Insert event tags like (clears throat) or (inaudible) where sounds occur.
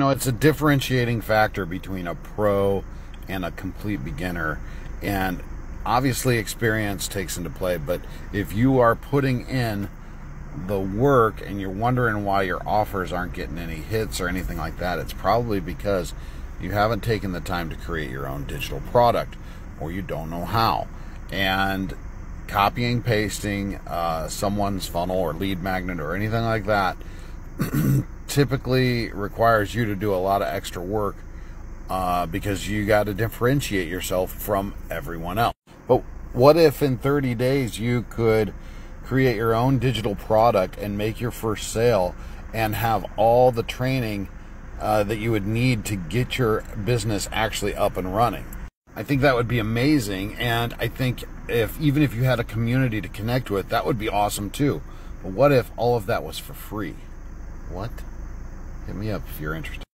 know, it's a differentiating factor between a pro and a complete beginner. And obviously, experience takes into play. But if you are putting in the work and you're wondering why your offers aren't getting any hits or anything like that, it's probably because you haven't taken the time to create your own digital product or you don't know how. And copying, pasting uh, someone's funnel or lead magnet or anything like that (clears throat) typically requires you to do a lot of extra work uh, because you got to differentiate yourself from everyone else. But what if in 30 days you could create your own digital product and make your first sale and have all the training uh, that you would need to get your business actually up and running? I think that would be amazing. And I think if even if you had a community to connect with, that would be awesome too. But what if all of that was for free? What? Hit me up if you're interested.